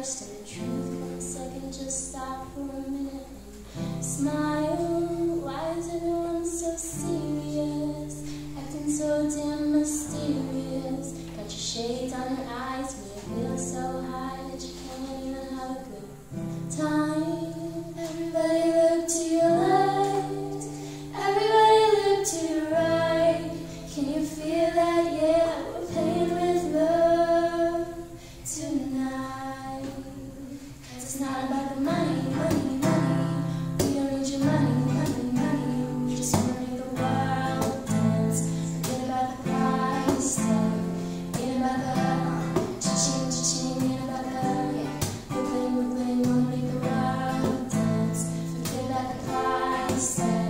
first and the truth comes second, just stop for a minute and smile. Why is everyone so serious? Acting so damn mysterious. Got your shades on your eyes when feel so high. It's not about the money, money, money. We don't need your money, money, money. We just wanna make the world dance. Forget about the price tag. Ain't about the uh, cha-ching, cha-ching. Ain't about the yeah. Brooklyn, Brooklyn. Wanna make the world dance. Forget about the price tag.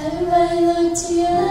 太累了，姐。